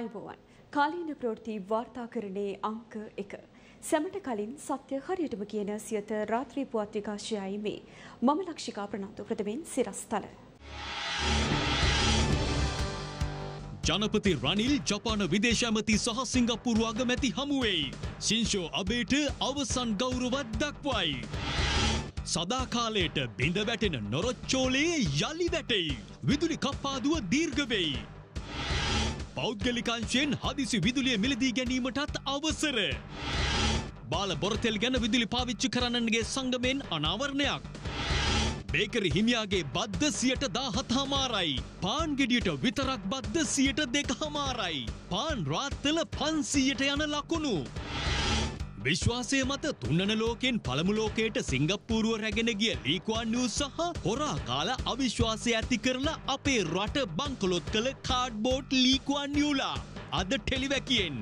අයිබෝවන් කාලීන ප්‍රවෘත්ති වාර්තාකරණයේ අංක එක. සැමට කලින් සත්‍ය හරියටම කියන සියත රාත්‍රී පුවත් විකාශයයි මේ මම ලක්ෂිකා ප්‍රනාන්දු ප්‍රථමයෙන් සිරස්තල. ජනපති රනිල් ජපාන විදේශ ඇමති සහ සිංගප්පූරු අගමැති හමුවෙයි. ශිංෂෝ අබේට අවසන් ගෞරවත් දක්වයි. සදාකාලයට බිඳ වැටෙන නොරොච්චෝලයේ යළි වැටෙයි. විදුලි කප්පාදුව දීර්ඝවෙයි. පෞද්ගලිකංශයෙන් හදිසි විදුලිය මිලදී ගැනීමටත් අවසර. බාල බොරතෙල් ගැන විදුලි පාවිච්චි කරන්නන්ගේ සංගමෙන් අනාවරණයක්. බේකරි හිමියාගේ බද්ධ සියට දාහත් හමාරයි. පාන් ගෙඩියට විතරක් බද්ධ සියට දෙක හමාරයි. පාන් රාත්තල පන්සීයට යන ලකුණු. විශ්වාසය මත තුන්නන ලෝකෙන් පළමු ලෝකයට සිංගප්පූරුව රැගෙන ගිය ලීකුවන්නියූ සහ හොරා කාල අවිශ්වාසය ඇති කරලා අපේ රට බංකොලොත් කළ කාඩ්බෝට් ලීකුවන්නියුලා අද ටෙලිවැකියෙන්.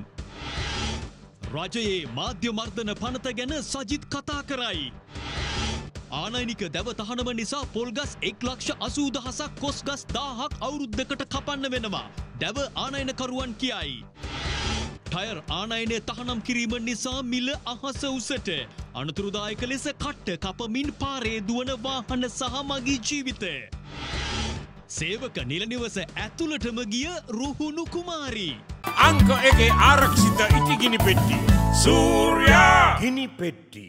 රජයේ මාධ්‍ය මර්ධන පනත ගැන සජිත් කතා කරයි. ආනයිනික දැව තහනම නිසා පොල්ගස් එක් ලක්ෂ අසූදහසක් කොස්ගස් දාහක් අවුරුද්ධකට කපන්න වෙනවා. දැව ආනයනකරුවන් කියයි. ටයර් ආනයනය තහනම් කිරීම නිසා මිල අහස උසට. අනතුරුදායක ලෙස කට්ට කපමින් පාරේ දුවන වාහන සහ මගී ජීවිතය. සේවක නිලනිවස ඇතුළටම ගිය රුහුණු කුමාරී. අංක එකේ ආරක්ෂිත ඉටිගිනි පෙට්ටි. සූර්යා ගිනි පෙට්ටි.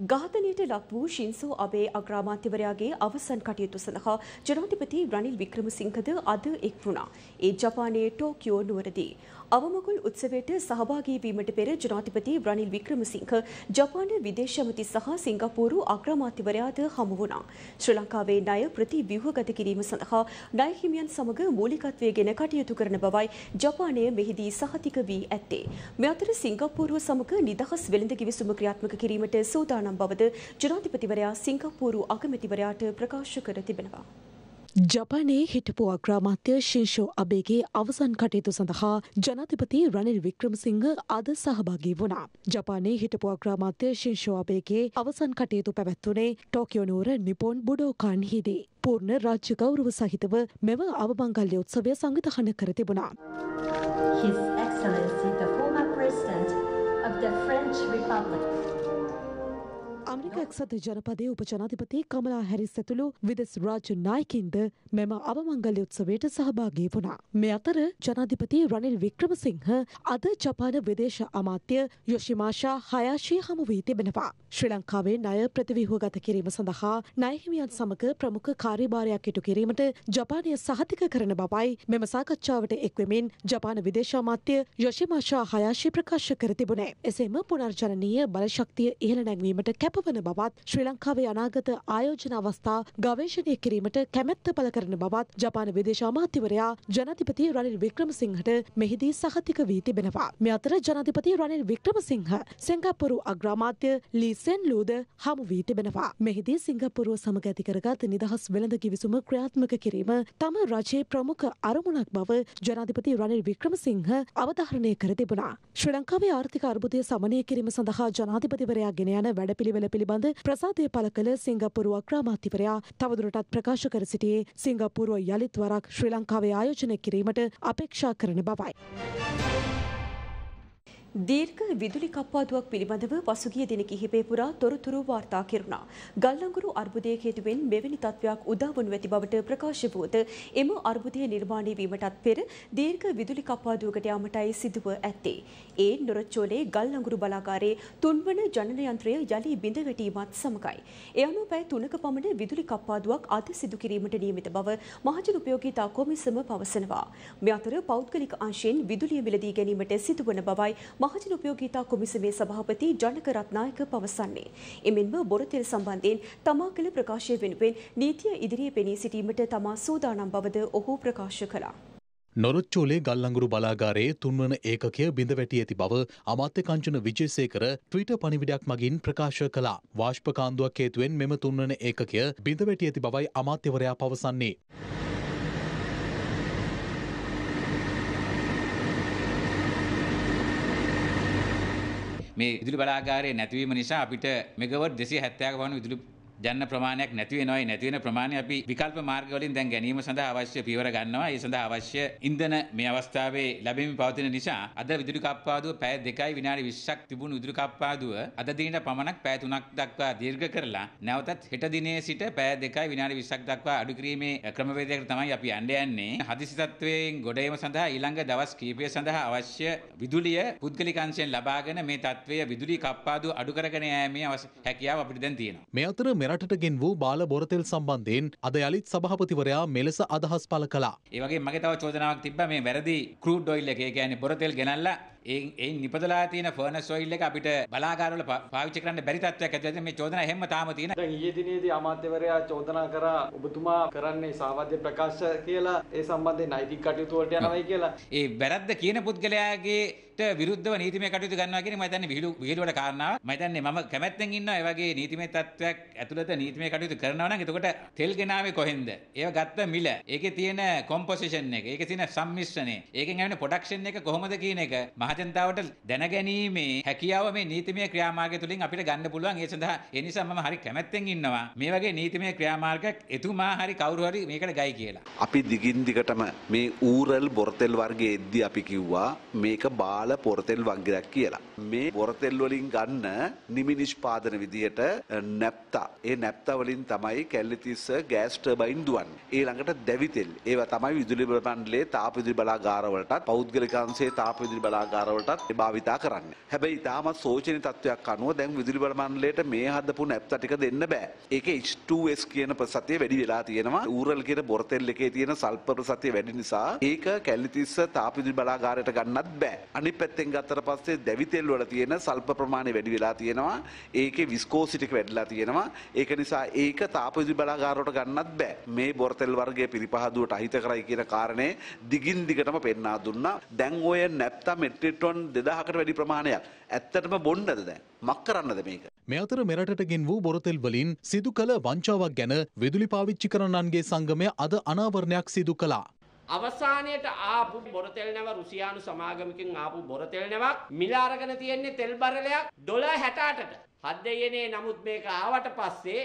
ඝාතනයට ලක් වූ ශින්සෝ අබේ අග්‍රාමාත්‍යවරයාගේ අවසන් කටයුතු සඳහා ජනාධිපති රනිල් වික්‍රමසිංහද අද එක් වුණා. ඒ ජපානයේ ටෝකියෝ නුවරදී. අවමගුල් උත්සවයට සහභාගී වීමට පෙර ජනාධිපති රනිල් වික්‍රමසිංහ ජපාන විදේශ ඇමති සහ සිංගප්පූරු අග්‍රාමාත්‍යවරයාද හමු වුණා. ශ්‍රී ලංකාවේ ණය ප්‍රතිව්‍යුහගත කිරීම සඳහා ණය හිමියන් සමග මූලිකත්වයේ ගෙන කටයුතු කරන බවයි ජපානය මෙහිදී සහතික වී ඇත්තේ. මේ අතර සිංගප්පූරුව සමග නිදහස් වෙළඳ කිවිසුම ක්‍රියාත්මක කිරීමට සූදානම් බවද ජනාධිපතිවරයා සිංගප්පූරු අගමැතිවරයාට ප්‍රකාශ කර තිබෙනවා. ජපානයේ හිටපු අග්‍රාමාත්‍ය ශීෂෝ අබේගේ අවසන් කටයුතු සඳහා ජනතිපති රනිල් වික්‍රමසිංහ අද සහභාගී වුණා. ජපානයේ හිටපු අග්‍රාමාත්‍ය ශීෂෝ අබේගේ අවසන් කටයුතු පැවැත්වුණේ ටෝකියෝනුවර නිපොන් බුඩෝකාන්හිදී. පූර්ණ රාජ්‍ය ගෞරව සහිතව මෙම අවමංගල්‍ය උත්සවය සංවිධාන කර තිබුණා. His Excellency the former President of the French Republic. අමරික එක්සත් ජනපදයේ උපජනාධිපති කමලා හැරිස් ඇතුළු විදෙස් රාජ්‍ය නායකින්ද මෙම අවමංගල්‍ය උත්සවයට සහභාගී වුණා. මේ අතර ජනාධිපති රනිල් වික්‍රමසිංහ අද ජපාන විදේශ අමාත්‍ය යොෂිමාෂා හයාශී හමු වී තිබෙනවා. ශ්‍රී ලංකාවේ ණය ප්‍රතිවිහුවගත කිරීම සඳහා ණයහිමියන් සමග ප්‍රමුඛ කාර්යභාරයක් ඉටු කිරීමට ජපානය සහතික කරන බවයි මෙම සාකච්ඡාවට එක්වෙමින් ජපාන විදේශ අමාත්‍ය යොෂිමාෂා හයාශී ප්‍රකාශ කර තිබුණේ. එසේම පුනර්ජනනීය බලශක්තිය ඉහළ නැංවීමට කැප වන බවත් ශ්‍රී ලංකාවේ අනාගත ආයෝජන අවස්ථා ගවේශණය කිරීමට කැමැත්ත පළ කරන බවත් ජපාන විදේශ අමාත්‍යවරයා ජනාධිපති රනිල් වික්‍රමසිංහට මෙහිදී සහතික වී තිබෙනවා. මේ අතර ජනාධිපති රනිල් වික්‍රමසිංහ සිංගප්පුරු අග්‍රාමාත්‍ය ලීසෙන් ලූද හමු වී තිබෙනවා. මෙහිදී සිංගප්පුරුව සමග ඇති කරගත් නිදහස් වෙළඳ කිවිසුම ක්‍රියාත්මක කිරීම තම රජයේ ප්‍රමුඛ අරමුණක් බව ජනාධිපති රනිල් වික්‍රමසිංහ අවධාරණය කර තිබුණා. ශ්‍රී ලංකාවේ ආර්ථික අර්බුදය සමනය කිරීම සඳහා ජනාධිපතිවරයා ගෙන යන වැඩපිළිවෙල පිළිවෙල පිළිබඳ ප්‍රසාදය පළ කළ සිංගප්පුරුව අක්‍රාමාත්‍යවරයා තවදුරටත් ප්‍රකාශ කර සිටියේ සිංගප්පුරුව යළිත් වරක් ශ්‍රී ලංකාවේ ආයෝජනය කිරීමට අපේක්ෂා කරන බවයි. දීර්ඝ විදුලි කප්පාදුවක් පිළිබඳව පසුගිය දින කිහිපය පුරා තොරතුරු වාර්තා කෙරුණා. ගල්ලංගුරු අර්බුදය හේතුවෙන් මෙවැනි තත්ත්වයක් උදා වනු ඇති බවට ප්‍රකාශ වුවද එම අර්බුදය නිර්මාණය වීමටත් පෙර දීර්ඝ විදුලි කප්පාදුවකට යාමටයි සිදුව ඇත්තේ. ඒ නොරොච්චෝලේ ගල්ලංගුරු බලාගාරයේ තුන්වන ජනන යන්ත්‍රය යලි බිඳ වැටීමත් සමගයි. ඒ අනුව පැය තුනක පමණ විදුලි කප්පාදුවක් අද සිදු කිරීමට නියමිත බව මහජන උපයෝගීතා කොමිසම පවසනවා. මේ අතර පෞද්ගලික අංශයෙන් විදුලිය මිලදී ගැනීමට සිදුවන බවයි මහජන උපයෝගීතා කොමිසමේ සභාපති ජනක රත්නායක පවසන්නේ. එමෙන්ම බොරතෙල් සම්බන්ධයෙන් තමා කළ ප්‍රකාශය වෙනුවෙන් නීතිය ඉදිරියේ පෙනී සිටීමට තමා සූදානම් බවද ඔහු ප්‍රකාශ කළා. නොරොච්චෝලේ ගල්ලංගුරු බලාගාරයේ තුන්වන ඒකකය බිඳ වැටි ඇති බව අමාත්‍ය කංචන විජේසේකර ට්විට පණිවිඩයක් මගින් ප්‍රකාශ කළා. වාශ්පකාන්දුවක් හේතුවෙන් මෙම තුන්වන ඒකකය බිඳ වැටි ඇති බවයි අමාත්‍යවරයා පවසන්නේ. මේ විදුලි බලාගාරයේ නැතිවීම නිසා අපිට මෙගවට් දෙසිය හැත්තෑක වන විදුලි ජන්න ප්‍රමාණයක් නැති වෙනවයි නැති වෙන ප්‍රමාණය අපි විකල්ප මාර්ග වලින් දැන් ගැනීම සඳහා අවශ්‍ය පියවර ගන්නවා. ඒ සඳහා අවශ්‍ය ඉන්ධන මේ අවස්ථාවේ ලැබෙමින් පවතින නිසා අද විදුලි කප්පාදුව පැය 2යි විනාඩි 20ක් තිබුණු විදුලි කප්පාදුව අද දිනට පමණක් පැය 3ක් දක්වා දීර්ඝ කරලා නැවතත් හෙට දිනේ සිට පැය 2යි විනාඩි 20ක් දක්වා අඩු කිරීමේ ක්‍රමවේදයකට තමයි අපි යන්න යන්නේ. හදිසි තත්වයෙන් ගොඩ ඒම සඳහා ඊළඟ දවස් කිහිපය සඳහා අවශ්‍ය විදුලිය පුද්ගලික අංශයෙන් ලබාගෙන මේ තත්වය විදුලි කප්පාදුව අඩු කරගෙන යෑමේ හැකියාව අපිට දැන් තියෙනවා. මේ අතර මෙරටට ගෙන් වූ බාල බොරතෙල් සම්බන්ධයෙන් අද යළිත් සභාපතිවරයා මෙලෙස අදහස් පළ කළා. ඒ වගේ මගේ තව චෝදනාවක් තිබ්බා මේ වැරදි ක්‍රූඩ් ඔයිල් එක. ඒ කියන්නේ බොරතෙල් ගෙනල්ලා ඒ නිපදලා තියෙන ෆර්නස් ඔයිල් එක අපිට බලාගාරවල පාවිච්චි කරන්න බැරි තත්ත්වයක් ඇති මේ චෝදනා හැම තාම තියෙන. දැන් ඊයේ දිනේදී අමාත්‍යවරයා චෝදනා කරා ඔබතුමා කරන්නේ සාවාද්‍ය ප්‍රකාශ කියලා ඒ සම්බන්ධයෙන් නෛතික කටයුතු වලට යනවායි කියලා. ඒ වැරද්ද කියන පුද්ගලයාගේ විරුද්ධව නීතිමය කටයුතු කරනවා කියන මම හිතන්නේ විහිළු විහිළුවට කාරණාව. මම හිතන්නේ මම කැමැත්තෙන් ඉන්නවා ඒ වගේ නීතිමය තත්ත්වයක් ඇතුළත නීතිමය කටයුතු කරනවා නම් එතකොට තෙල් ගෙනාවේ කොහෙන්ද? ඒව ගත්ත මිල, ඒකේ තියෙන කොම්පොසිෂන් එක, ඒකේ තියෙන සම්මිශ්‍රණය, ඒකෙන් ඇවෙන ප්‍රොඩක්ෂන් එක කොහොමද කියන එක මහජනතාවට දැනගැනීමේ හැකියාව මේ නීතිමය ක්‍රියාමාර්ගය තුලින් අපිට ගන්න පුළුවන්. ඒ සඳහා ඒ නිසා මම හරි කැමැත්තෙන් ඉන්නවා මේ වගේ නීතිමය ක්‍රියාමාර්ගයක් එතුමා හරි කවුරු හරි මේකට ගයි කියලා. අපි දිගින් දිගටම මේ ඌරල් බොරතෙල් වර්ගයේ එද්දි අපි කිව්වා මේක බාල පොරතෙල් වර්ගයක් කියලා. මේ බොරතෙල් වලින් ගන්න නිමි නිෂ්පාදන විදියට නැප්තා. ඒ නැප්තා වලින් තමයි කැල්ලිතිස්ස ගෑස් ටර්බයින් දුවන්නේ. ඊළඟට දැවිතෙල්. ඒවා තමයි විදුලි බල මණ්ඩලයේ තාප විදුලි බලාගාරවලටත් පෞද්ගලික අංශයේ තාප විදුලි බලාගාරවලටත් භාවිතා කරන්නේ. හැබැයි තාමත් සෝචනීය තත්වයක් අනුව දැන් විදුලි බල මණ්ඩලයට මේ හදපු නැප්තා ටික දෙන්න බෑ. ඒකේ H2S කියන ප්‍රසතිය වැඩි වෙලා තියෙනවා. ඌරල් කියන බොරතෙල් එකේ තියෙන සල්පර් ප්‍රසතිය වැඩි නිසා ඒක කැල්ලිතිස්ස තාප විදුලි බලාගාරයට ගන්නත් බෑ. අනිත් පැත්තෙන් ගත්තට පස්සේ දැවිතෙල් වල තියෙන සල්ප ප්‍රමාණය වැඩි වෙලා තියෙනවා. ඒකේ විස්කෝසිටි එක වැඩිලා තියෙනවා. ඒක නිසා ඒක තාප විදුලි බලාගාරවලට ගන්නත් බෑ. මේ බොරතෙල් වර්ගයේ පිරිපහදුවට අහිත කරයි කියන කාරණේ දිගින් දිගටම පෙන්වා දුන්නා. දැන් ඔය නැප්තා මෙට්‍රික් ටොන් 2000කට වැඩි ප්‍රමාණයක් ඇත්තටම බොන්නද දැන්? මක් කරන්නද මේක? මේ අතර මෙරටට ගෙන් වූ බොරතෙල් වලින් සිදු කළ වංචාවක් ගැන විදුලි පාවිච්චි කරන්නන්ගේ සංගමය අද අනාවරණයක් සිදු කළා. අවසානයට ආපු බොරතෙල් නැව රුසියානු සමාගමකින් ආපු බොරතෙල් නැවක් මිල අරගෙන තියෙන්නේ තෙල් බරලයක් ඩොලර් 68ට. හත් දෙයනේ නමුත් මේක ආවට පස්සේ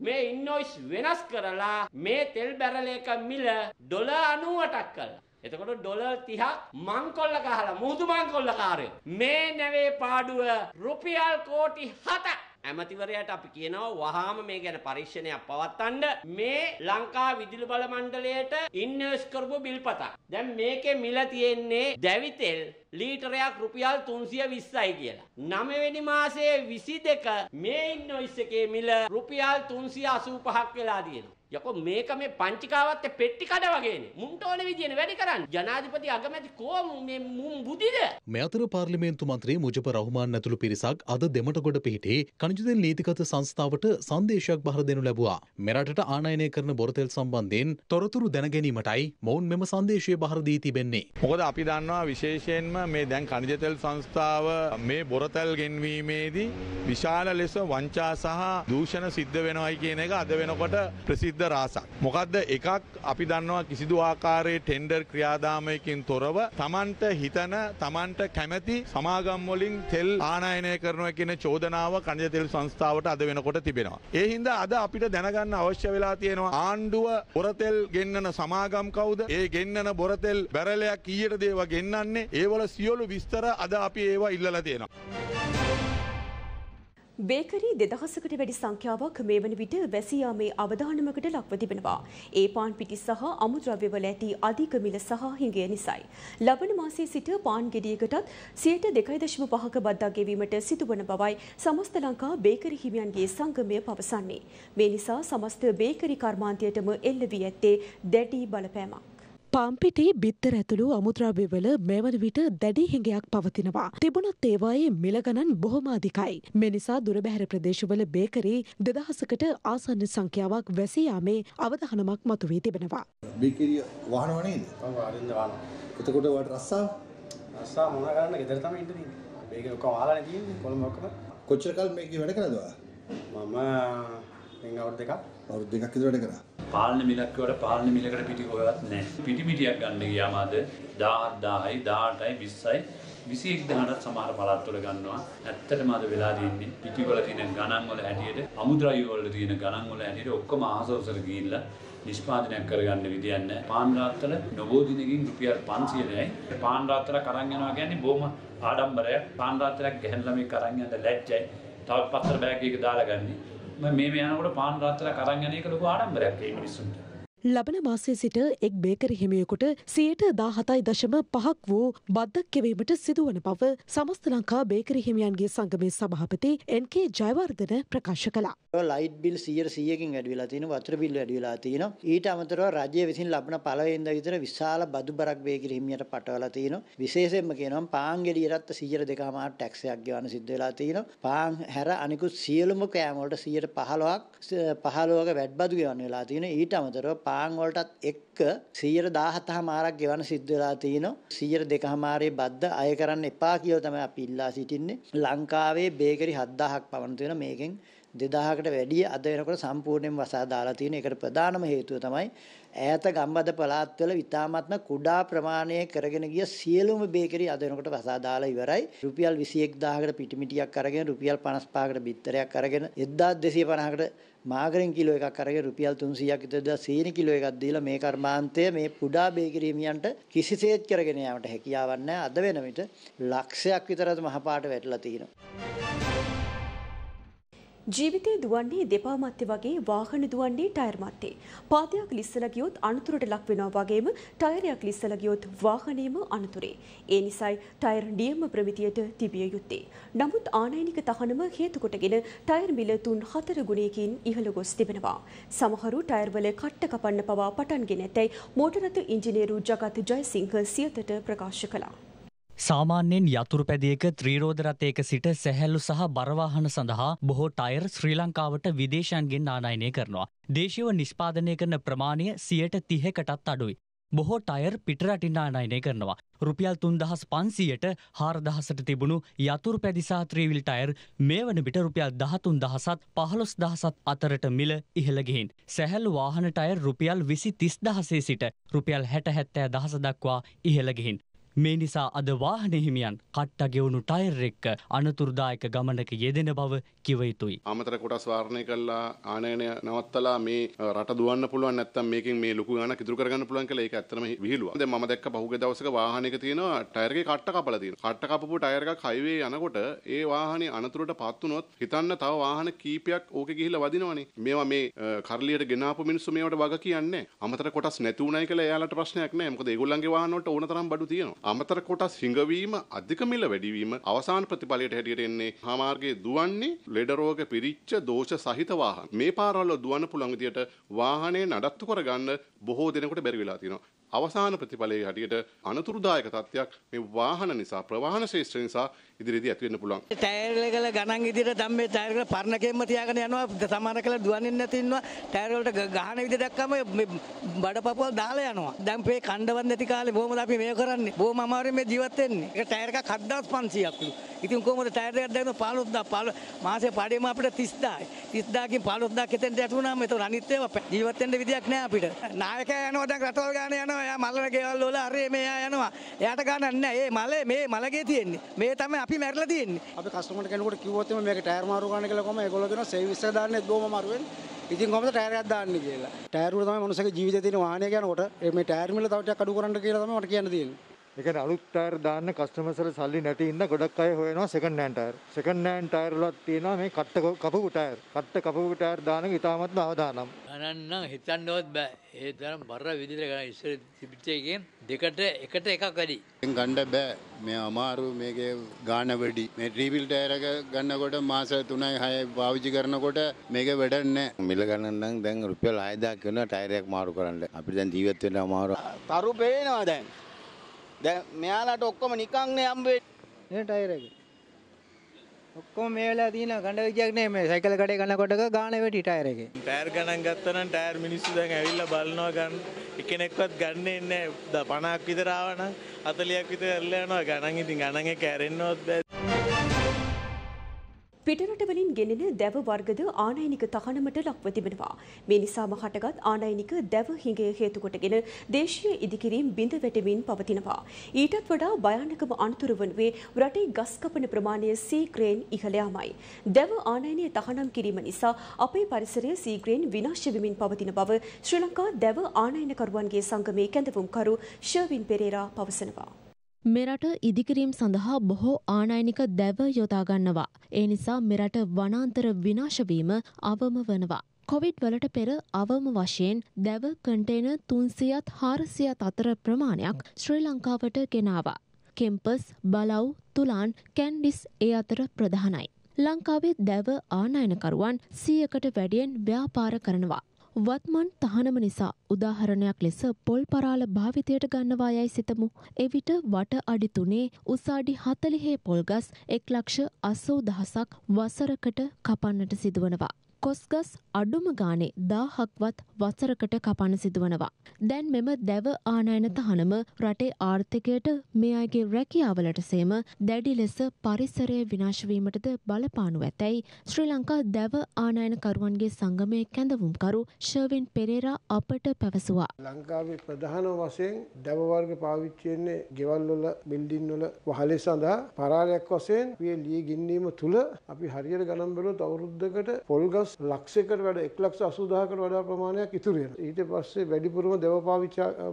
මේ ඉන්නොයිස් වෙනස් කරලා මේ තෙල් බැරලයක මිල ඩොලර් 98ක් කළා. එතකොට ඩොලර් 30ක් මංකොල්ල ගහලා මුහුදු මංකොල්ල කාරයෝ මේ නැවේ පාඩුව රුපියල් කෝටි 7ක් ඇමතිවරයට අපි කියනවා වහාම මේ ගැන පරීක්ෂණයක් පවත්වන්න මේ ලංකා විදුලි බල මණ්ඩලයට ඉන්වෙස්ට් කරපු බිල්පතක්. දැන් මේකේ මිල තියෙන්නේ දැවිතෙල් ලීටරයක් රුපියල් 320යි කියලා. 9 වෙනි මාසයේ 22 මේ ඉන්වොයිස් එකේ මිල රුපියල් 385ක් වෙලා තියෙනවා. යකෝ මේක මේ පංචිකාවත් පෙට්ටි කඩ වගේනේ. මුන්ට ඕන විදිහේ වැඩි කරන්න. ජනාධිපති අගමැති කෝ මේ මුන් බුදිද? මේ අතර පාර්ලිමේන්තු මන්ත්‍රී මුජබ රහමාන් ඇතුළු පිරිසක් අද දෙමටගොඩ පිහිටි කනිජතෙල් නීතිගත සංස්ථාවට සංදේශයක් බහර දෙනු ලැබුවා. මෙරටට ආනයනය කරන බොරතෙල් සම්බන්ධයෙන් තොරතුරු දැනගැනීමටයි මොවුන් මෙම සංදේශය බහර දී තිබෙන්නේ. මොකද අපි දන්නවා විශේෂයෙන්ම මේ දැන් කනිජතෙල් සංස්ථාව මේ බොරතැල් ගෙන්වීමේදී විශාල ලෙස වංචා සහ දූෂණ සිද්ධ වෙනවයි කියන එක අද වෙනකොට ප්‍රසිද්ධ විරුද්ධ රාසක්. මොකක්ද එකක් අපි දන්නවා කිසිදු ආකාරයේ ටෙන්ඩර් ක්‍රියාදාමයකින් තොරව තමන්ට හිතන තමන්ට කැමැති සමාගම් වලින් තෙල් ආනයනය කරනවා කියන චෝදනාව කණජ තෙල් සංස්ථාවට අද වෙනකොට තිබෙනවා. ඒ හින්දා අද අපිට දැනගන්න අවශ්‍ය වෙලා තියෙනවා ආණ්ඩුව බොරතෙල් ගෙන්නන සමාගම් කවුද? ඒ ගෙන්නන බොරතෙල් බැරලයක් කීයට දේව ගෙන්නන්නේ? ඒවල සියලු විස්තර අද අපි ඒවා ඉල්ලලා තියෙනවා. බේකරි දෙදහසකට වැඩි සංඛ්‍යාවක් මේ වන විට වැසියාමේ අවධානමකට ලක්ව තිබෙනවා. ඒ පාන් පිටි සහ අමුද්‍රව්‍යවල ඇති අධික මිල සහ හිඟය නිසයි. ලබන මාසයේ සිට පාන් ගෙඩියකටත් සියයට දෙකයි දශම පහක බද්දා ගෙවීමට සිදුවන බවයි සමස්ත ලංකා බේකරි හිමියන්ගේ සංගමය පවසන්නේ. මේ නිසා සමස්ත බේකරි කර්මාන්තයටම එල්ල වී ඇත්තේ දැඩි බලපෑමක්. පම්පිටි බිත්තර ඇතුළු අමුද්‍රව්‍යවල මෙවන විට දැඩි හිඟයක් පවතිනවා. තිබුණත් ඒවායේ මිලගණන් බොහොමාධිකයි. මෙනිසා දුරබැහැර ප්‍රදේශවල බේකරී දෙදහසකට ආසන්න සංඛ්‍යාවක් වැසියාමේ අවධහනමක් මතුවී තිබෙනවා. බේකරිය වහනව නේද? ඔව් අරින්ද වහනවා. එතකොට වට රස්සා රස්සා මොන කරන්න ගෙදර තමයි ඉන්න තියෙන්නේ. බේකරි ඔක්කොම ආලානේ තියෙන්නේ කොළඹ ඔක්කොම. කොච්චර කල් මේක වැඩ කරනවද ඔයා? මම දැන් අවුරුදු දෙකක් අවුරුදු දෙකක් විතර වැඩ කරා. පාලන මිලක්කවට පාලන මිලකට පිටි හොයවත් නැහැ. පිටි මිටියක් ගන්න ගියාම අද 17000යි 18යි 20යි 21000ට සමහර පළාත්වල ගන්නවා. ඇත්තටම අද වෙලා තියෙන්නේ පිටිවල තියෙන ගණන් වල හැටියට අමුද්‍රව්‍ය වල තියෙන ගණන් වල හැටියට ඔක්කොම ආසවසර ගිහිල්ලා නිෂ්පාදනයක් කරගන්න විදියක් නැහැ. පාන් රාත්තල නොබෝ දිනකින් රුපියල් 500යි. පාන් රාත්තලක් අරන් යනවා කියන්නේ බොහොම ආඩම්බරයක්. පාන් රාත්තලක් ගැහන ළමෙක් අරන් යන්න ලැජ්ජයි. තව පත්‍ර බෑග් එක දාලා ගන්නේ. මම මේ යනකොට පාන් රාත්තලක් අරන් යන එක ලොකු ආඩම්බරයක් ඒ මිනිස්සුන්ට. ලබන මාසයේ සිට එක් බේකරි හිමියෙකුට සියයට දාහතයි දශම පහක් වූ බද්දක් කෙවීමට සිදුවන බව සමස්ත ලංකා බේකරි හිමියන්ගේ සංගමේ සභාපති එන්.කේ ජයවර්ධන ප්‍රකාශ කළා. ලයිට් බිල් 100%කින් වැඩි වෙලා තියෙනවා වතුර බිල් වැඩි වෙලා තියෙනවා. ඊට අමතරව රජය විසින් ලබන පළවෙනිදා විතර විශාල බදු බරක් බේකරි හිමියට පටවලා තියෙනවා. විශේෂයෙන්ම කියනවා පාන් ගෙඩියටත් 100 ටැක්ස් එකක් ගෙවන්න සිද්ධ වෙලා තියෙනවා. පාන් හැර අනිකුත් සියලුම කෑම වලට 115ක් 15ක වැඩ බදු ගෙවන්න වෙලා තියෙනවා. ඊට අමතරව පාන් වලටත් එක්ක 117 මාරක් ගෙවන්න සිද්ධ වෙලා තියෙනවා 102 මාරේ බද්ද අය කරන්න එපා කියලා තමයි අපි ඉල්ලා සිටින්නේ. ලංකාවේ බේකරි 7000ක් පවන තියෙන මේකෙන් දෙදාහකට වැඩිය අද වෙනකොට සම්පූර්ණයෙන් වසා දාලා තියෙන එකට ප්‍රධානම හේතුව තමයි ඈත ගම්බද පළාත්වල ඉතාමත්ම කුඩා ප්‍රමාණයේ කරගෙන ගිය සියලුම බේකරි අද වෙනකොට වසා දාලා ඉවරයි. රුපියල් 21000කට පිටිමිටියක් අරගෙන රුපියල් 55කට බිත්තරයක් අරගෙන 1250කට මාගරින් කිලෝ එකක් අරගෙන රුපියල් 300ක් විතර සීනි කිලෝ එකක් දීලා මේ කර්මාන්තය මේ කුඩා බේකරි හිමියන්ට කිසිසේත් කරගෙන යාමට හැකියාවක් නැහැ. අද වෙන විට ලක්ෂයක් විතරද මහපාට වැටලා තියෙනවා. ජීවිතය දුවන්නේ දෙපා මැත්තේ වගේ වාහන දුවන්නේ ටයර් මැත්තේ. පාදයක් ලිස්සලා ගියොත් අනතුරට ලක් වෙනවා වගේම ටයරයක් ලිස්සලා ගියොත් වාහනයම අනතුරේ. ඒ නිසායි ටයර් නියම ප්‍රමිතියට තිබිය යුත්තේ. නමුත් ආනයනික තහනම හේතු කොටගෙන ටයර් මිල තුන් හතර ගුණයකින් ඉහළ ගොස් තිබෙනවා. සමහරු ටයර් වල කට්ට කපන්න පවා පටන්ගෙන ඇතැයි මෝටර රථ ඉංජිනේරු ජගත් ජයසිංහ සියතට ප්‍රකාශ කළා. සාමාන්‍යයෙන් යතුරු පැදියක ත්‍රීරෝධ රථයක සිට සැහැල්ලු සහ බරවාහන සඳහා බොහෝ ටයර් ශ්‍රී ලංකාවට විදේශයන්ගෙන් ආනයනය කරනවා. දේශීව නිෂ්පාදනය කරන ප්‍රමාණය සියයට තිහෙකටත් අඩුයි. බොහෝ ටයර් පිටරටින් ආනයනය කරනවා. රුපියල් තුන්දහස් පන්සියට හාරදහසට තිබුණු යතුරු පැදිසා ත්‍රීවිල් ටයර් මේ වන විට රුපියල් දහතුන් දහසත් පහළොස් දහසත් අතරට මිල ඉහළගෙහින්. සැහැල්ලු වාහන ටයර් රුපියල් විසි තිස් දහසේ සිට රුපියල් හැට හැත්තෑ දහස දක්වා ඉහළගෙහින්. මේ නිසා අද වාහන හිමියන් කට්ට ගෙවුණු ටයර් එක්ක අනතුරුදායක ගමනක යෙදෙන බව කිව යුතුයි. අමතර කොටස් වාරණය කළා ආනයනය නවත්තලා මේ රට දුවන්න පුළුවන් නැත්තම් මේකෙන් මේ ලොකු ගාණක් ඉතුරු කරගන්න පුළුවන් කියලා ඒක ඇත්තටම විහිළුවක්. දැන් මම දැක්ක පහුගිය දවසක වාහනයක තියෙනවා ටයර් එකේ කට්ට කපලා තියෙනවා. කට්ට කපපු ටයර් එකක් හයිවේ යනකොට ඒ වාහනේ අනතුරට පත් වුණොත් හිතන්න තව වාහන කීපයක් ඕකේ ගිහිල්ලා වදිනවනේ. මේවා මේ කරලියට ගෙනාපු මිනිස්සු මේවට වග කියන්නේ. අමතර කොටස් නැති උනායි කියලා එයාලට ප්‍රශ්නයක් නැහැ. මොකද ඒගොල්ලන්ගේ වාහන වලට ඕන තරම් බඩු තියෙනවා. අමතර කොටස් හිඟවීම අධික මිල වැඩිවීම අවසාන ප්‍රතිඵලයට හැටියට එන්නේ හාමාර්ගයේ දුවන්නේ ලෙඩ රෝග පිරිච්ච දෝෂ සහිත වාහන. මේ පාරවල දුවන්න පුළුවන් විදියට වාහනේ නඩත්තු කරගන්න බොහෝ දෙනෙකුට බැරි වෙලා තියෙනවා. අවසාන ප්‍රතිඵලයේ හැටියට අනතුරුදායක තත්ත්වයක් මේ වාහන නිසා ප්‍රවාහන ශේෂ්ත්‍ර නිසා ඉදිරියේදී ඇති වෙන්න පුළුවන්. ටයර් එකල ගණන් ඉදිරියට දැන් මේ ටයර් එක පරණ කෙම්ම තියාගෙන යනවා සමහර කල දුවන්නේ නැති ඉන්නවා ටයර් වලට ගහන විදිහ දැක්කම බඩපපුවල් දාලා යනවා. දැන් මේ කණ්ඩවත් නැති කාලේ බොහොමද අපි මේ කරන්නේ. බොහොම අමාරුවෙන් මේ ජීවත් වෙන්නේ. ඒක ටයර් එකක් 7500ක්ලු. ඉතින් කොහොමද ටයර් එකක් දැම්ම 15000 මාසේ පාඩේම අපිට 30000යි. 30000කින් 15000 කෙතෙන්ට යටුණාම ඒතකොට අනිත් ඒවා ජීවත් වෙන්න විදියක් නෑ අපිට. නායකයා යනවා දැන් රටවල් ගාන යනවා. එයා මල්ලන ගෙවල් වල අරේ මෙයා යනවා. එයාට ගානක් නෑ. ඒ මලේ මේ මලගේ තියෙන්නේ. මේ තමයි අපි මැරලා තියෙන්නේ. අපි කස්ටමර් කෙනෙකුට කිව්වොත් මේක ටයර් මාරු කරන්න කියලා කොහම ඒගොල්ලෝ කියනවා සර්විස් එක දාන්නේ බොහොම අමාරුවෙන්. ඉතින් කොහමද ටයර් එකක් දාන්නේ කියලා. ටයර් වල තමයි මනුස්සගේ ජීවිතේ තියෙන වාහනය යනකොට මේ ටයර් මිල තව ටිකක් අඩු කරන්න කියලා තමයි මට කියන්න තියෙන්නේ. ඒ කියන්නේ අලුත් ටයර් දාන්න කස්ටමර්ස්ලා සල්ලි නැති ඉන්න ගොඩක් අය හොයනවා second hand tyre. Second hand tyre වලත් තියෙනවා මේ කට්ට කපපු ටයර්. කට්ට කපපු ටයර් දාන එක ඉතාමත්ම අවදානම්. ගණන් හිතන්නවත් බෑ. ඒ තරම් බර විදිහට ගණන් ඉස්සර තිබිච්ච එකෙන් දෙකට එකට එකක් වැඩි. ගණ්ඩ බෑ මේ අමාරු මේකේ ගාන වැඩි. මේ ට්‍රීවිල් ටයර් එක ගන්නකොට මාස 3යි 6යි පාවිච්චි කරනකොට මේක වැඩක් නැහැ. මිල ගණන් නම් දැන් රුපියල් 6000ක් කරන ටයර් එකක් මාරු කරන්න. අපිට දැන් ජීවත් වෙන්න අමාරු. තරු පේනවා දැන්. දැන් මෙයාලට ඔක්කොම නිකන්නේ හම්බෙන්නේ. නේ ටයර් එක. ඔක්කොම මේ වෙලාව තියෙන ගණ්ඩ විදියක් නේ මේ සයිකල් කඩේ ගන්නකොටක ගාන වෙටි ටයර් එකේ. ටයර් ගණන් ගත්තනම් ටයර් මිනිස්සු දැන් ඇවිල්ලා බලනවා ගන්න එකෙනෙක්වත් ගන්නේ නැහැ. 50ක් විතර ආවනම් 40ක් විතර ඇරලා යනවා. ගණන් ඉතින් ගණන් එක ඇරෙන්නවත් බෑ. පිටරටවලින් ගෙනෙන දැව වර්ගද ආනයනික තහනමට ලක්ව තිබෙනවා. මේ නිසාම හටගත් ආනයනික දැව හිඟය හේතු කොටගෙන දේශීය ඉදිකිරීම් බිඳ වැටෙමින් පවතිනවා. ඊටත් වඩා භයානකම අනතුරු වනුයේ රටේ ගස් කපන ප්‍රමාණය සීග්‍රේන් ඉහළ යාමයි. දැව ආනයනය තහනම් කිරීම නිසා අපේ පරිසරය සීග්‍රේන් විනාශ වෙමින් පවතින බව ශ්‍රී ලංකා දැව ආනයනකරුවන්ගේ සංගමේ කැඳවුම්කරු ෂර්වින් පෙරේරා පවසනවා. මෙරට ඉදිකිරීම් සඳහා බොහෝ ආනයනික දැව යොදාගන්නවා. ඒ නිසා මෙරට වනාන්තර විනාශවීම අවම වනවා. කොවිඩ් වලට පෙර අවම වශයෙන් දැව කන්ටේන තුන්සියත් හාරසියත් අතර ප්‍රමාණයක් ශ්‍රී ලංකාවට ගෙනවා. කෙම්පස් බලව් තුලාන් කැන්ඩිස් ඒ අතර ප්‍රධානයි. ලංකාවේ දැව ආනයනකරුවන් සියකට වැඩියෙන් ව්‍යාපාර කරනවා. වත්මන් තහනම නිසා උදාහරණයක් ලෙස පොල් පරාල භාවිතයට ගන්නවා යයි සිතමු. එවිට වට අඩි තුනේ උසාඩි හතලිහේ පොල්ගස් එක් ලක්ෂ අස්සූ දහසක් වසරකට කපන්නට සිදුවනවා. කොස්ගස් අඩුම ගානේ දාහක්වත් වසරකට කපන සිදුවනවා. දැන් මෙම දැව ආනයන තහනම රටේ ආර්ථිකයට මේ අයගේ රැකියාවලට සේම දැඩි ලෙස පරිසරය විනාශවීමටද බලපානු ඇතැයි ශ්‍රී ලංකා දැව ආනයනකරුවන්ගේ සංගමය කැඳවුම්කරු ශර්වින් පෙරේරා අපට පැවසවා. ලංකාවේ ප්‍රධාන වශයෙන් දැවවර්ග පාවිච්චයන්නේ ගෙවල්වල බිල්ඩින්වල වහලේ සඳහා පරාලයක් වශයෙන් පිය ලී ගින්නීම තුළ අපි හරියට ගණන් බැලුවොත් අවුරුද්දකට පොල්ගස් දවස් ලක්ෂයකට වැඩ එක් ලක්ෂ අසූදාහකට වඩා ප්‍රමාණයක් ඉතුරු වෙනවා. ඊට පස්සේ වැඩිපුරම දෙව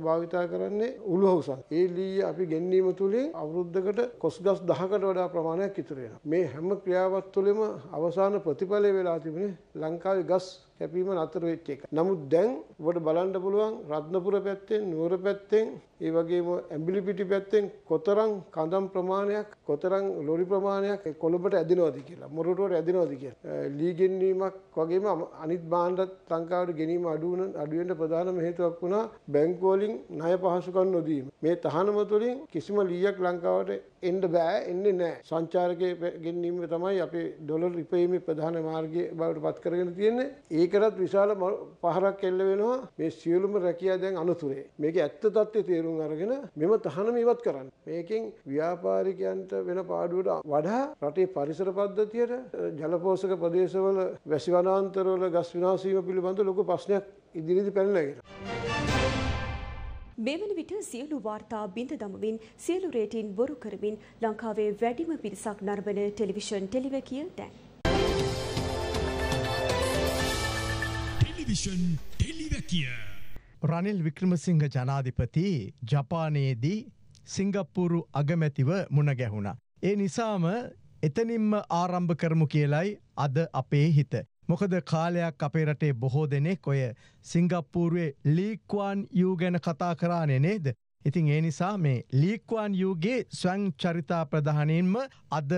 භාවිතා කරන්නේ උළු හවුසක්. ඒ ලී අපි ගෙන්වීම තුලින් අවුරුද්දකට කොස්ගස් 10කට වඩා ප්‍රමාණයක් ඉතුරු වෙනවා. මේ හැම ක්‍රියාවක් තුළම අවසාන ප්‍රතිඵලය වෙලා තිබුණේ ලංකාවේ ගස් කැපීම නතර වෙච්ච එක. නමුත් දැන් ඔබට බලන්න පුළුවන් රත්නපුර පැත්තෙන් නුවර පැත්තෙන් ඒ වගේම ඇඹිලිපිටි පැත්තෙන් කොතරම් කඳම් ප්‍රමාණයක් කොතරම් ලොරි ප්‍රමාණයක් කොළඹට ඇදෙනවද කියලා මොරටුවට ඇදෙනවද කියලා. ලී ගෙන්වීමක් වගේම අනිත් භාණ්ඩත් ලංකාවට ගෙනීම අඩු වෙන අඩු වෙන්න ප්‍රධානම හේතුවක් වුණා බැංකු වලින් ණය පහසුකම් නොදීම. මේ තහනම තුළින් කිසිම ලීයක් ලංකාවට එන්න බෑ එන්නේ නැහැ. සංචාරකයේ ගෙන්වීම තමයි අපේ ඩොලර් රිපීමේ ප්‍රධාන මාර්ගය බවට පත් කරගෙන තියෙන්නේ. ඒකටත් විශාල පහරක් එල්ල වෙනවා මේ සියලුම රැකියා දැන් අනුතුරේ. මේක ඇත්ත తත්ත්වය තේරුම් අරගෙන මෙම තහනම ඉවත් කරන්න. මේකෙන් ව්‍යාපාරිකයන්ට වෙන පාඩුවට වඩා රටේ පරිසර පද්ධතියට ජලපෝෂක ප්‍රදේශවල වැසි වනාන්තරවල ගස් විනාශ වීම පිළිබඳ ලොකු ප්‍රශ්නයක් ඉදිරියේදී පැනනගෙන. මේ වන විට සියලු වාර්තා බිඳ දමමින් සියලු රේටින් බොරු කරමින් ලංකාවේ වැඩිම පිරිසක් නරඹන ටෙලිවිෂන් ටෙලිවැකිය දැන්. ටෙලිවිෂන් ටෙලිවැකිය. රනිල් වික්‍රමසිංහ ජනාධිපති ජපානයේදී සිංගප්පූරු අගමැතිව මුණ ගැහුණ. ඒ නිසාම එතනින්ම ආරම්භ කරමු කියලයි අද අපේ හිත. මොකද කාලයක් අපේ රටේ බොහෝ දෙනෙක් ඔය සිංගප්පූරුවේ ලීක්වාන් යූ ගැන කතා කරානේ නේද. ඉතින් ඒ නිසා මේ ලීක්වාන් යූගේ ස්වං චරිතා ප්‍රධානයෙන්ම අද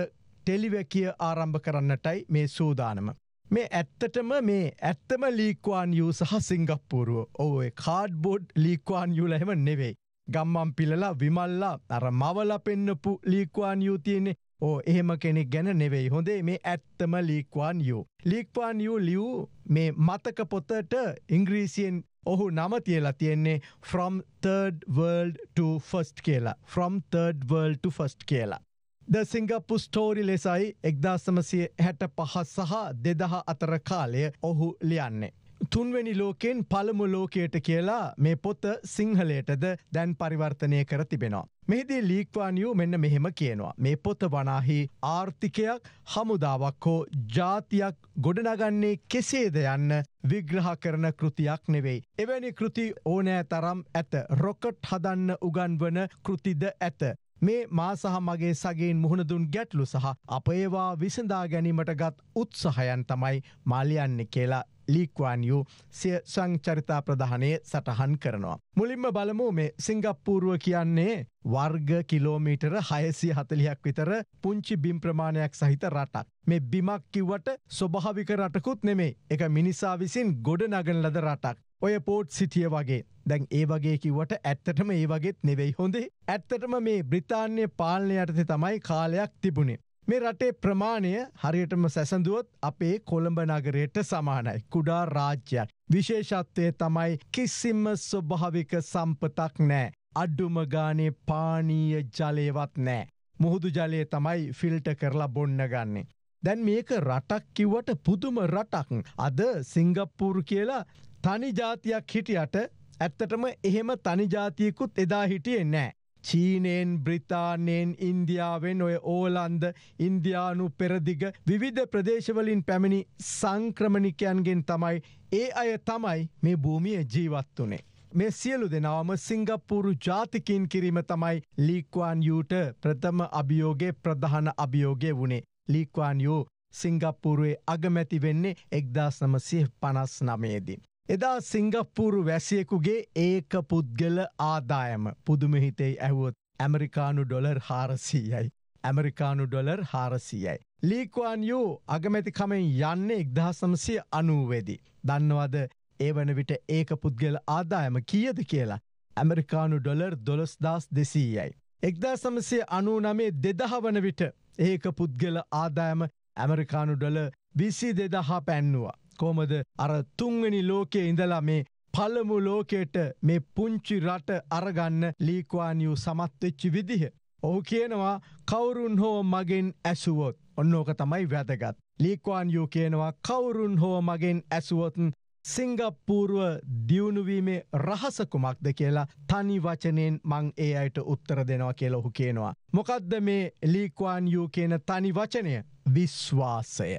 ටෙලිවැකිය ආරම්භ කරන්නටයි මේ සූදානම. මේ ඇත්තටම මේ ඇත්තම ලීක්වාන් යූ සහ සිංගප්පූරුව ඔය කාඩ්බෝඩ් ලීක්වාන් යූ ලහෙම නෙවෙයි. ගම්මම් පිලලා විමල්ලා අර මවල පෙන්න්නපු ලීක්වාන් යූ තියෙන්නේ ඕ එහෙම කෙනෙක් ගැන නෙවෙයි හොඳේ මේ ඇත්තම ලීක්වාන් යූ. ලීක්වාන් යූ ලියූ මේ මතක පොතට ඉංග්‍රීසියෙන් ඔහු නම තියලා තියෙන්නේ from third world to first කියලා from third world to first කියලා. ද සිංගප්පු ස්ටෝරි ලෙසයි එක්දාසමසය හැට පහස් සහ දෙදහ අතර කාලය ඔහු ලියන්නේ. තුන්වැනි ලෝකෙන් පළමු ලෝකයට කියලා මේ පොත සිංහලයටද දැන් පරිවර්තනය කර තිබෙනවා. මෙහිදී ලීක්වානියූ මෙන්න මෙහෙම කියනවා. මේ පොත වනාහි ආර්ථිකයක් හමුදාවක් හෝ ජාතියක් ගොඩනගන්නේ කෙසේද යන්න විග්‍රහ කරන කෘතියක් නෙවෙයි. එවැනි කෘති ඕනෑ තරම් ඇත රොකට් හදන්න උගන්වන කෘතිද ඇත. මේ මා සහ මගේ සගේන් මුහුණදුන් ගැටලු සහ අප ඒවා විසඳා ගැනීමට ගත් උත්සහයන් තමයි මාලියන්න කියලා ලීක්වාන්යු සිය සංචරිතා ප්‍රධානය සටහන් කරනවා. මුලින්ම බලමු මේ සිංගප්පූරුව කියන්නේ වර්ග කිලෝමීටර හයසිය හතලියක් විතර පුංචි බිම් ප්‍රමාණයක් සහිත රටක්. මේ බිමක් කිව්වට ස්වභාවික රටකුත් නෙමේ එක මිනිසා විසින් ගොඩ නගන ලද රටක්. ඔය පෝට් සිටිය වගේ දැන් ඒ වගේ කිවට ඇත්තටම ඒ වගේත් නෙවෙයි හොඳේ ඇත්තටම මේ බ්‍රිතාන්‍ය පාලනය යටතේ තමයි කාලයක් තිබුණේ. මේ රටේ ප්‍රමාණය හරියටම සැසඳුවොත් අපේ කොළඹ නගරයට සමානයි. කුඩා රාජ්‍යයක්. විශේෂත්වය තමයි කිසිම්ම ස්වභාවික සම්පතක් නෑ. අඩ්ඩුම ගානේ පානීය ජලයවත් නෑ. මුහුදු ජලය තමයි ෆිල්ට කරලා බොන්න ගන්නේ. දැන් මේක රටක් කිව්වට පුදුම රටක්. අද සිංගප්පූරු කියලා තනි ජාතියක් හිටියට ඇත්තටම එහෙම තනි ජාතියකුත් එදා හිටියේ නෑ. චීනයෙන් බ්‍රිතාන්‍යයෙන් ඉන්දියාවෙන් ඔය ඕලන්ද ඉන්දයානු පෙරදිග විවිධ ප්‍රදේශවලින් පැමිණි සංක්‍රමණිකයන්ගෙන් තමයි ඒ අය තමයි මේ භූමිය ජීවත් වනේ. මේ සියලු දෙනාවම සිංගප්පූරු ජාතිකින් කිරීම තමයි ලීක්වාන් යුට ප්‍රථම අභියෝගේ ප්‍රධාන අභියෝගය වුණේ. ලීක්වාන් යෝ සිංගප්පූරුවේ අගමැති වෙන්නේ එක්දස් නමසිහ පනස් නමේදී. එදා සිංගප්පූරු වැසියෙකුගේ ඒක පුද්ගල ආදායම පුදුමහිතෙයි ඇහුවොත් ඇමරිකානු ඩොලර් හාරසීයයි. ඇමරිකානු ඩොලර් හාරසීයයි. ලීක්වාන් යෝ අගමැතිකමෙන් යන්න එක්දහසමසිය අනුවවෙදි. දන්නවද ඒ වන විට ඒක පුද්ගල ආදායම කියද කියලා. ඇමරිකානු ඩොලර් දොළොස්දස් දෙසීයයි. එක්දා සමසය අනු නමේ දෙදහ වන විට ඒක පුද්ගල ආදායම ඇමරිකානු ඩොල විසි දෙදහා පැන්නවා. කොමද අර තුංගනි ලෝකයේ ඉඳලා මේ පළමු ලෝකයට මේ පුංචි රට අරගන්න ලීකවානියු සමත්වෙච්චි විදිහ. ඔහු කියනවා කවුරුන් හෝ මගෙන් ඇසුවොත් ඔන්නෝක තමයි වැදගත්. ලීක්වාන්යූ කියනවා කවුරුන් හෝ මගෙන් ඇසුවොත්න් සිංගප්පූරුව දියුණුවීමේ රහසකුමක්ද කියලා තනි වචනයෙන් මං ඒ අයට උත්තර දෙනවා කියලා ඔහු කියනවා. මොකදද මේ ලීක්වාන්යූ කියන තනි වචනය විශ්වාසය.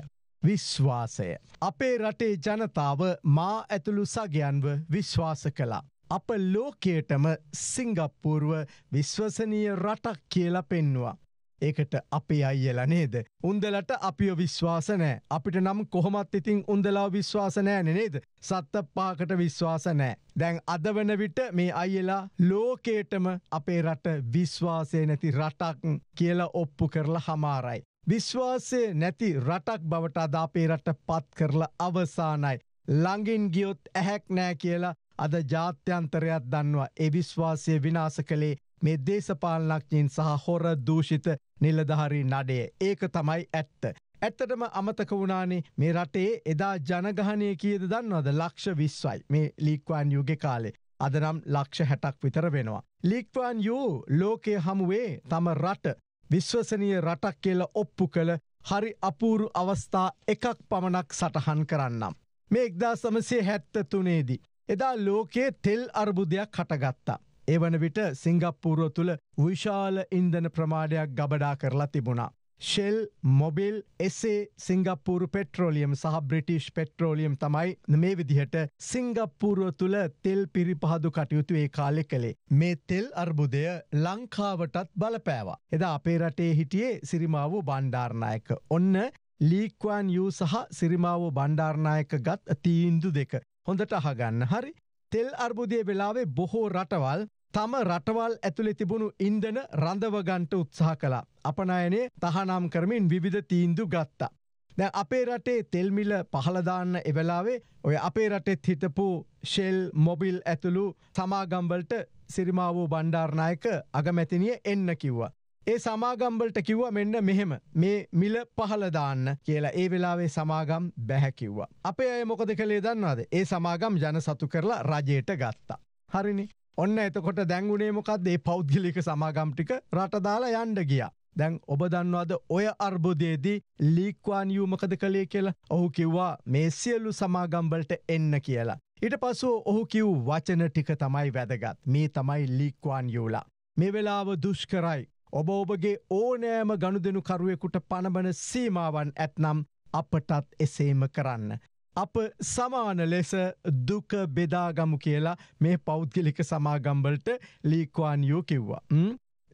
විශ්වාසය. අපේ රටේ ජනතාව මා ඇතුළු සගයන්ව විශ්වාස කළා. අප ලෝකයටම සිංගප්පූරුව විශ්වසනීය රටක් කියලා පෙන්නවා. ඒකට අපේ අයියල නේද. උන්දලට අපිය විශ්වාසනෑ අපිට නම් කොහොමත් ඉතින් උන්දලා විශ්වාසනෑ නේද. සත්ත පාකට විශ්වාසනෑ. දැන් අද වන විට මේ අයියලා ලෝකේටම අපේ රට විශ්වාසය නැති රටක් කියලා ඔප්පු කරලා හමාරයි. විශ්වාසය නැති රටක් බවට අදාපේ රට පත් කරලා අවසානයි. ළඟින් ගියොත් ඇහැක් නෑ කියලා අද ජාත්‍යන්තරයක් දන්නවා ඒ විශ්වාසය විනාස කළේ මේ දේශපාලනක්ඥින් සහ හොර දූෂිත නිලධහරි නඩේ ඒක තමයි ඇත්ත. ඇත්තටම අමතක වුණානේ මේ රටේ එදා ජනගහනය කියද දන්නවද ලක්ෂ විශ්වයි මේ ලීක්වාන් යුගෙ කාලේ. අදනම් ලක්ෂ හැටක් විතර වෙනවා. ලීක්වාන් යූ ලෝකය හමුවේ තම රට විශ්වසනීය රටක් කියල ඔප්පු කළ හරි අපූරු අවස්ථා එකක් පමණක් සටහන් කරන්නම්. මේ එක්දා සමසේ හැත්ත තුනේදී. එදා ලෝකයේ තෙල් අර්බුදයක් කටගත්තා. එවන විට සිංගප්පූරුව තුළ විශාල ඉන්දන ප්‍රමාණයක් ගබඩා කරලා තිබුණා. ශෙල් මොබිල් එසේ සිංගප්පූරු පෙට්‍රෝලියම් සහ බ්‍රිටිෂ් පෙට්‍රෝලියම් තමයි මේ විදිහට සිංගප්පූරුව තුළ තෙල් පිරිපහදු කටයුතු ඒ කාලෙ කළේ. මේ තෙල් අර්බුදය ලංකාවටත් බලපෑවා. එදා අපේ රටේ හිටියේ සිරිමාවූ බණ්ඩාර්නායක. ඔන්න ලීක්වාන් යූ සහ සිරිමාවූ බණ්ඩාර්නායක ගත් තීන්දු දෙක. හොඳට අහගන්න හරි. තෙල් අර්බුදය වෙලාවේ බොහෝ රටවල් තම රටවල් ඇතුළෙ තිබුණු ඉන්දන රඳවගන්ට උත්සාහ කලා. අපනයනේ තහනම් කරමින් විවිධ තීන්දු ගත්තා. දැ අපේ රටේ තෙල්මිල පහලදාන්න එවෙලාවේ ඔය අපේ රටෙත් හිටපු ශෙල් මොබිල් ඇතුළු සමාගම්වලට සිරිමාවූ බණ්ඩාර්නායක අගමැතිනිය එන්න කිව්වා. ඒ සමාගම්බලට කිව්ව මෙන්න මෙහෙම මේ මිල පහලදාන්න කියලා ඒ වෙලාවේ සමාගම් බැහැකිව්වා. අපේ අය මොකද කළේ දන්නවාද ඒ සමාගම් ජන සතු කරලා රජයට ගත්තා. හරිනි ඔන්න එතකොට දැංගුණේ මොකක්ද ඒ පෞද්ගලික සමාගම්ටික රටදාලා යන්ඩ ගියා. දැන් ඔබ දන්නවාද ඔය අර්බුදයේදී ලීක්වාන් යූමකද කළේ කියලා ඔහු කිව්වා මේ සියලු සමාගම්බලට එන්න කියලා. ඉට පසුව ඔහු කිව් වචන ටික තමයි වැදගත් මේ තමයි ලීක්වාන් යූලා. මේ වෙලාව දුෂ්කරයි ඔබ ඔබගේ ඕනෑම ගණුදෙනු කරුවෙකුට පණබන සීමාවන් ඇත්නම් අපටත් එසේම කරන්න. අප සමාන ලෙස දුක බෙදාගමු කියලා මේ පෞද්ගලික සමාගම්බලට ලීක්වාන් යෝ කිව්වා.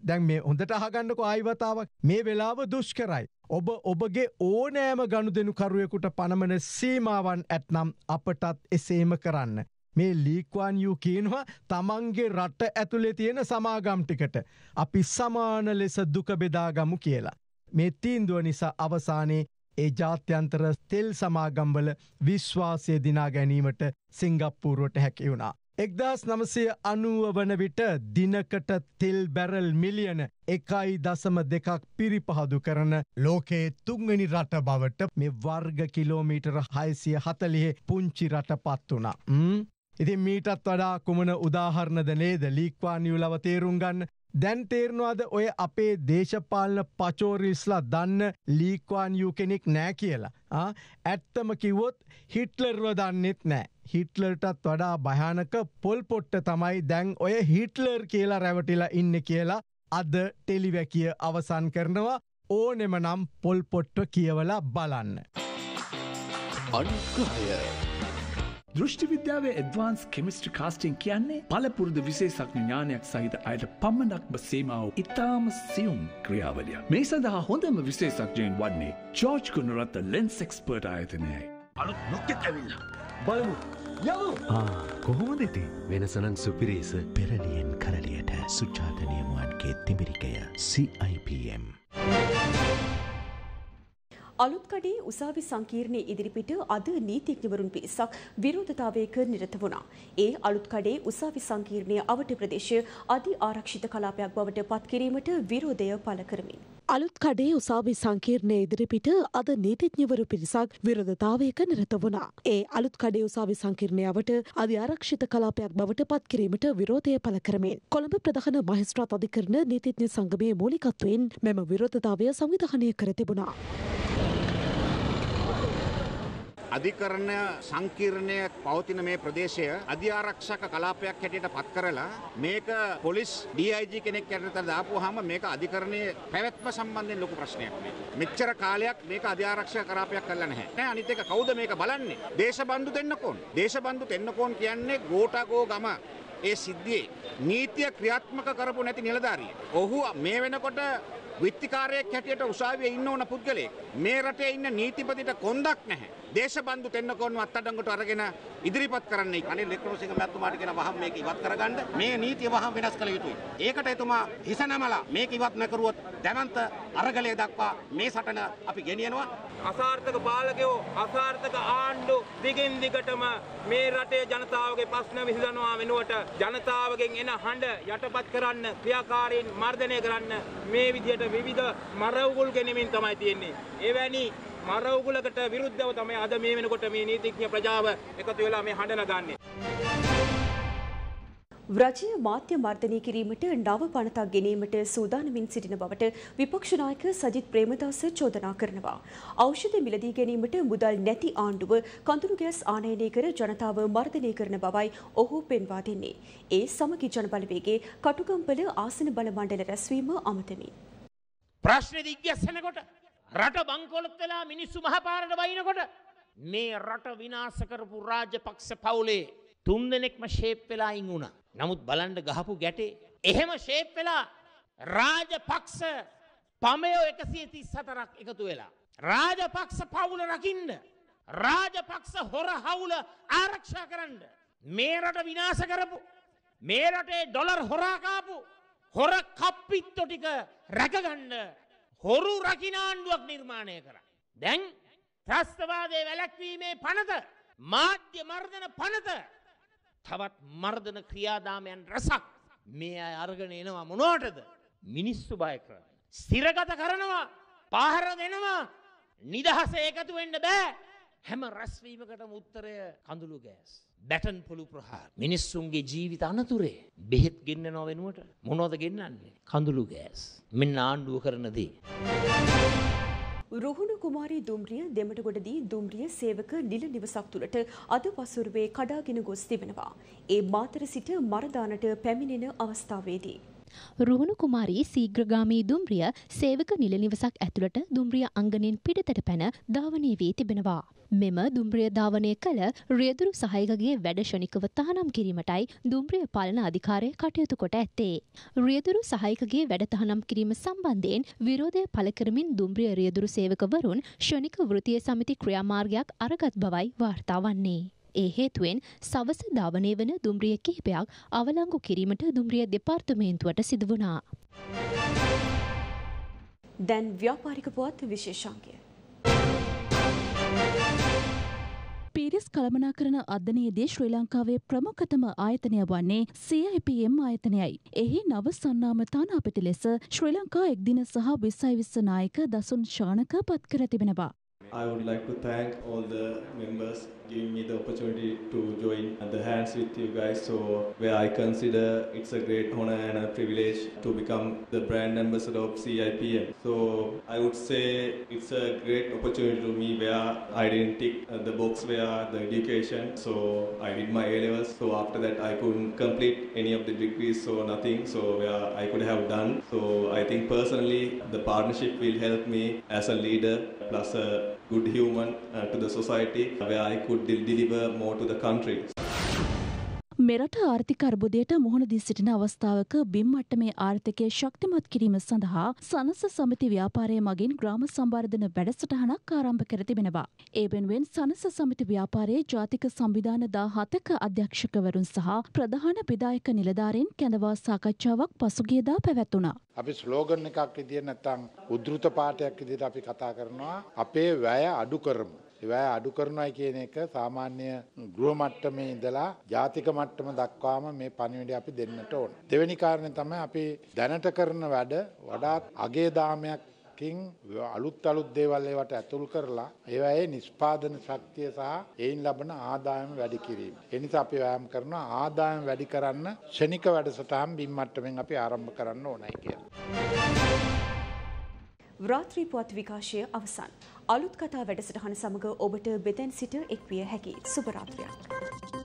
දැන් මේ හොඳට අහගන්නක ආයිවතාවක් මේ වෙලාව දුෂ්කරයි. ඔබ ඔබගේ ඕනෑම ගණුදෙනු කරුවෙකුට පණමන සීමාවන් ඇත්නම් අපටත් එසේම කරන්න. මේ ලීක්වාන් යූ කියනවා තමන්ගේ රට ඇතුළේ තියෙන සමාගම්ටිකට අපි සමාන ලෙස දුක බෙදාගමු කියලා. මේ තීන්දුව නිසා අවසානයේ ඒ ජාත්‍යන්තර තෙල් සමාගම්වල විශ්වාසය දිනා ගැනීමට සිංගප්පූරුවට හැකි වුණා. එක්දස් නමසය අනුව වන විට දිනකට තෙල් බැරල් මිලියන එකයි දසම දෙකක් පිරිපහදු කරන ලෝකයේ තුංගනි රට බවට මේ වර්ග කිලෝමීටර හයිසිය හතලිහේ පුංචි රට පත් වුණා. ඉතින් මීටත් වඩා කුමන උදාහරණද නේද ලීක්වානියු ලව තේරුම් ගන්න දැන් තේරනවාද ඔය අපේ දේශපාලන පචෝරිස්ලා දන්න ලීක්වාන්යූ කෙනෙක් නෑ කියලා. ඇත්තම කිව්වොත් හිට්ලර්ව දන්නෙත් නෑ. හිට්ලර්ටත් වඩා භයානක පොල් පොට්ට තමයි දැන් ඔය හිට්ලර් කියලා රැවටිලා ඉන්න කියලා අද ටෙලිවැකිය අවසන් කරනවා ඕනෙම නම් පොල් පොට්ට කියවලා බලන්න. අනුග්‍රහය. දෘෂ්ටි විද්‍යාවේ ඇඩ්වාන්ස් කෙමිස්ට්‍රි කාස්ටිං කියන්නේ පලපුරුදු විශේෂඥ ඥානයක් සහිත අයට පමණක්ම සීමාව ඉතාම සියුම් ක්‍රියාවලිය. මේ සඳහා හොඳම විශේෂඥයෙන් වන්නේ ජෝර්ජ් කුණරත්ත ලෙන්ස් එක්ස්පර්ට් ආයතනයයි. අලුත් නොක්කෙත් ඇවිල්ලා. බලමු. යමු. කොහොමද ඉතින් වෙනසනං සුපිරේස පෙරලියෙන් කරලියට සුචාතනයමුවන්ගේ තිමිරිකය CIPM. අලුත්කඩේ උසාවි සංකීර්ණය ඉදිරිපිට අද නීතිඥවරුන් පිරිසක් විරෝධතාවයක නිරත වුණා. ඒ අලුත්කඩේ උසාවි සංකීර්ණය අවට ප්‍රදේශය අධි ආරක්ෂිත කලාපයක් බවට පත්කිරීමට විරෝධය පළ කරමින්. අලුත් කඩේ උසාවි සංකීර්ණය ඉදිරිපිට අද නීතිඥවරු පිරිසක් විරධතාවයක නිරත වුණා. ඒ අලුත් කඩේ උසාවි සංකීර්ණයාවට අධි ආරක්ෂිත කලාපයක් බවට පත්කිරීමට විරෝධය පළ කරමින්. කොළඹ ප්‍රධාන මහිස්ත්‍රාත් අධිකරණ නීතිඥ සංගමයේ මූලිකත්වයෙන් මෙම විරෝධතාවය සංවිධානය කර තිබුණා. අධිකරණය සංකීර්ණය පවතින මේ ප්‍රදේශය අධ්‍යාරක්ෂක කලාපයක් හැටියට පත් කරලා මේක පොලිස් DIG කෙනෙක් යටතට දාපුවාම මේක අධිකරණයේ පැවැත්ම සම්බන්ධයෙන් ලොකු ප්‍රශ්නයක් මේ. මෙච්චර කාලයක් මේක අධ්‍යාරක්ෂක කලාපයක් කරලා නැහැ. නෑ අනිත් එක කවුද මේක බලන්නේ? දේශබන්දු දෙන්නකෝන්. දේශබන්දු දෙන්නකෝන් කියන්නේ ගෝටාගෝ ගම ඒ සිද්ධියේ නීතිය ක්‍රියාත්මක කරපු නැති නිලධාරිය. ඔහු මේ වෙනකොට විත්තිකාරයෙක් හැටියට උසාවියේ ඉන්න ඕන පුද්ගලයෙක්. මේ රටේ ඉන්න නීතිපතිට කොන්දක් නැහැ. දේශබන්දු තෙන්නකෝන්ව අත්අඩංගුවට අරගෙන ඉදිරිපත් කරන්නයි. අනිල් වික්‍රමසිංහ මැතිතුමාට කියන වහම් මේක ඉවත් කරගන්න මේ නීතිය වහම් වෙනස් කළ යුතුයි. ඒකට එතුමා හිස නමලා මේක ඉවත් නොකරුවොත් දැවන්ත අරගලය දක්වා මේ සටන අපි ගෙනියනවා. අසාර්ථක පාලකයෝ අසාර්ථක ආණ්ඩු දිගින් දිගටම මේ රටේ ජනතාවගේ ප්‍රශ්න විසඳනවා වෙනුවට ජනතාවගෙන් එන හඬ යටපත් කරන්න ක්‍රියාකාරීන් මර්ධනය කරන්න මේ විදිහට විවිධ මරවුගුල් ගෙනමින් තමයි තියෙන්නේ. එවැනි මරවුගුලකට විරුද්ධව තමයි අද මේ වෙනකොට මේ නීතිඥ ප්‍රජාව එකතු වෙලා මේ හඬ නගන්නේ. රජය මාධ්‍ය මර්ධනය කිරීමට නව පනතක් ගෙනීමට සූදානමින් සිටින බවට විපක්ෂ නායක සජිත් ප්‍රේමදාස චෝදනා කරනවා. ඖෂධ මිලදී ගැනීමට මුදල් නැති ආණ්ඩුව කඳුළු ගෑස් ආනයනය කර ජනතාව මර්ධනය කරන බවයි ඔහු පෙන්වා දෙන්නේ. ඒ සමගි ජනබලවේගේ කටුකම්පල ආසන බල මණ්ඩල රැස්වීම අමතමින්. ප්‍රශ්න දිග්ගැස්සෙනකොට රට බංකොලොත් වෙලා මිනිස්සු මහපාරට බයිනකොට මේ රට විනාශ කරපු රාජපක්ෂ පවුලේ තුන් දෙනෙක්ම ෂේප් වෙලා ඉන් වුණා. නමුත් බලන්න ගහපු ගැටේ එහෙම ෂේප් වෙලා රාජපක්ෂ පමයෝ 134ක් එකතු වෙලා රාජපක්ෂ පවුල රකින්න රාජපක්ෂ හොර හවුල ආරක්ෂා කරන්න මේ රට විනාශ කරපු මේ රටේ ඩොලර් හොරා කාපු හොර කප්පිත්තෝ ටික රැකගන්න හොරු රකිනාණ්ඩුවක් නිර්මාණය කර. දැන් ත්‍රස්තවාදය වැලැක්වීමේ පනත මාධ්‍ය මර්ධන පනත තවත් මර්ධන ක්‍රියාදාමයන් රසක් මේ අය අර්ගන එනවා මොනෝටද මිනිස්සු බය කරන්න. ස්තිරගත කරනවා පාහර දෙනවා නිදහස ඒකතු වෙන්න බෑ හැම රැස්වීමකටම උත්තරය කඳුළු ගෑස්. බැටන් පොළු ප්‍රහාර මිනිස්සුන්ගේ ජීවිත අනතුරේ බෙහෙත් ගෙන්න්න නොවෙනුවට මොනෝද ගෙන්න්නන්නේ කඳුළු ගෑස් මෙන්න ආණ්ඩුව කරනදී. රුහුණු කුමාරී දුම්රිය දෙමටගොඩදී දුම්රිය සේවක නිල නිවසක් තුළට අද පසුරුවේ කඩාගෙන ගොස් තිබෙනවා. ඒ මාතර සිට මරදානට පැමිණෙන අවස්ථාවේදී. රුහුණු කුමාරී සීග්‍රගාමී දුම්රිය සේවක නිල නිවසක් ඇතුළට දුම්රිය අංගනෙන් පිටතට පැන ධාවනය වී තිබෙනවා. මෙම දුම්රිය ධාවනය කළ රියදුරු සහයකගේ වැඩ ෂණිකව තහනම් කිරීමටයි දුම්රිය පාලන අධිකාරය කටයුතු කොට ඇත්තේ. රියදුරු සහයකගේ වැඩ තහනම් කිරීම සම්බන්ධයෙන් විරෝධය පළ කරමින් දුම්රිය රියදුරු සේවකවරුන් ෂණික වෘතිය සමිති ක්‍රියාමාර්ගයක් අරගත් බවයි වාර්තා වන්නේ. ඒ හේතුවෙන් සවස ධාවනය වන දුම්රිය කිහිපයක් අවලංගු කිරීමට දුම්රිය දෙපාර්තමේන්තුවට සිදුවනා. දැන් ව්‍යාපාරික පුවත් විශේෂාංගය. පිරිස් කළමනාකරන අධ්‍යනයේදී ශ්‍රී ලංකාවේ ප්‍රමුඛතම ආයතනය වන්නේ CIPM ආයතනයයි. එහි නව සන්නාම තානාපති ලෙස ශ්‍රී ලංකා එක්දින සහ විස්සයි විස්ස නායක දසුන් ශානක පත් කර තිබෙනවා. I would like to thank all the members giving me the opportunity to join the hands with you guys. So where I consider it's a great honor and a privilege to become the brand ambassador of CIPM. So I would say it's a great opportunity to me where I didn't tick uh, the box where the education. So I did my A levels. So after that I couldn't complete any of the degrees. So nothing. So where I could have done. So I think personally the partnership will help me as a leader plus a good human uh, to the society where I could de- deliver more to the country. මෙරට ආර්ථික අර්බුදයට මුහුණ දී සිටින අවස්ථාවක බිම් මට්ටමේ ආර්ථිකය ශක්තිමත් කිරීම සඳහා සනස සමිති ව්‍යාපාරය මගින් ග්‍රාම සම්බර්ධන වැඩසටහනක් ආරම්භ කර තිබෙනවා. ඒ වෙනුවෙන් සනස සමිති ව්‍යාපාරයේ ජාතික සංවිධාන දා හතක අධ්‍යක්ෂකවරුන් සහ ප්‍රධාන විදායක නිලධාරීන් කැඳවා සාකච්ඡාවක් පසුගියදා පැවැත්වුණා. අපි ස්ලෝගන් එකක් විදිහට නැත්නම් උද්ෘත පාඨයක් විදිහට අපි කතා කරනවා අපේ වැය අඩු කරමු. වැය අඩු කරනවායි කියන එක සාමාන්‍ය ගෘහ මට්ටමේ ඉඳලා ජාතික මට්ටම දක්වාම මේ පණිවිඩය අපි දෙන්නට ඕන. දෙවෙනි කාරණය තමයි අපි දැනට කරන වැඩ වඩාත් අගේ දාමයක් කින් අලුත් අලුත් දේවල් ඒවට ඇතුල් කරලා ඒවයේ නිෂ්පාදන ශක්තිය සහ එයින් ලබන ආදායම වැඩි කිරීම. ඒ නිසා අපි වෑයම් කරනවා ආදායම වැඩි කරන්න ක්ෂණික වැඩසටහන් බිම් මට්ටමින් අපි ආරම්භ කරන්න ඕනයි කියලා. රාත්‍රී පුවත් විකාශය අවසන්. අලුත් කතා වැඩසටහන සමඟ ඔබට බෙදැන් සිට එක්විය හැකි සුභරාත්‍රයක්.